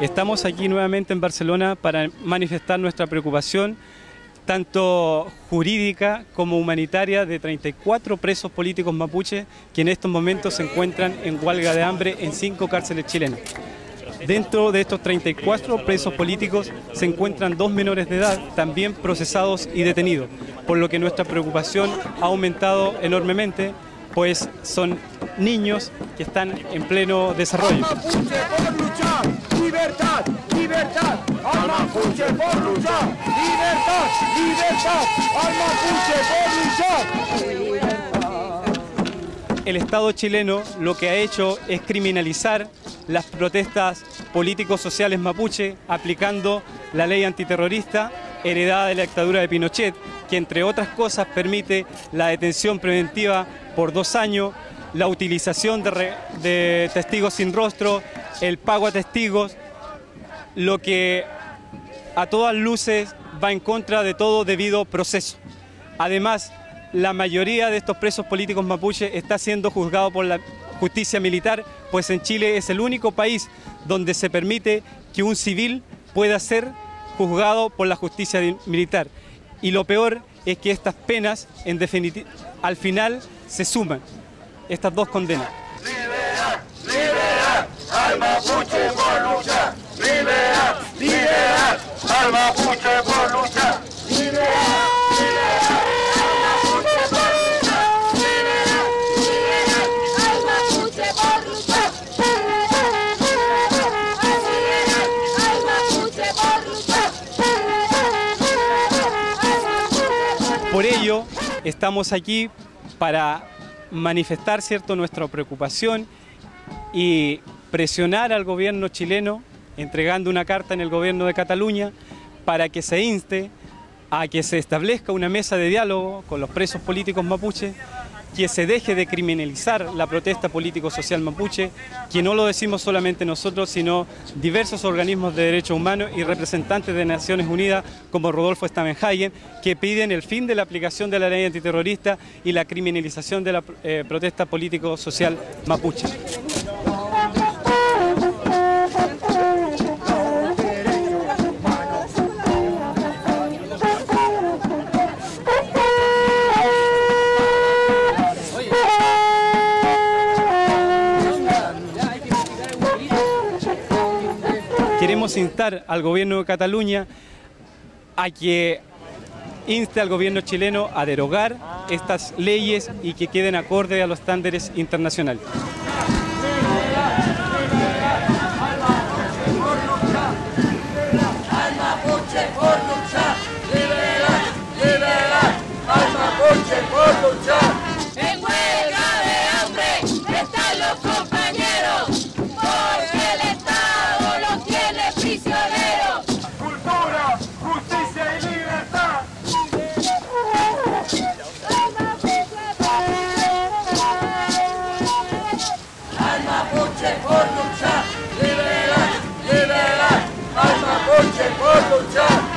Estamos aquí nuevamente en Barcelona para manifestar nuestra preocupación tanto jurídica como humanitaria de 34 presos políticos mapuches que en estos momentos se encuentran en huelga de hambre en cinco cárceles chilenas. Dentro de estos 34 presos políticos se encuentran dos menores de edad, también procesados y detenidos, por lo que nuestra preocupación ha aumentado enormemente, pues son niños que están en pleno desarrollo. Libertad, libertad, por luchar, libertad, libertad, por luchar. El Estado chileno lo que ha hecho es criminalizar las protestas políticos sociales mapuche aplicando la ley antiterrorista heredada de la dictadura de Pinochet, que entre otras cosas permite la detención preventiva por dos años, la utilización de, testigos sin rostro, el pago a testigos, lo que a todas luces va en contra de todo debido proceso. Además, la mayoría de estos presos políticos mapuche está siendo juzgado por la justicia militar, pues en Chile es el único país donde se permite que un civil pueda ser juzgado por la justicia militar. Y lo peor es que estas penas, en definitiva, al final se suman estas dos condenas. Liberar, al mapuche por luchar. Liberar, liberar, por. Por ello, estamos aquí para manifestar cierto, nuestra preocupación y presionar al gobierno chileno, entregando una carta en el gobierno de Cataluña, para que se inste a que se establezca una mesa de diálogo con los presos políticos mapuches que se deje de criminalizar la protesta político-social mapuche, que no lo decimos solamente nosotros, sino diversos organismos de derechos humanos y representantes de Naciones Unidas como Rodolfo Stamenhagen, que piden el fin de la aplicación de la ley antiterrorista y la criminalización de la eh, protesta político-social mapuche. Queremos instar al gobierno de Cataluña a que inste al gobierno chileno a derogar estas leyes y que queden acorde a los estándares internacionales. Por luchar,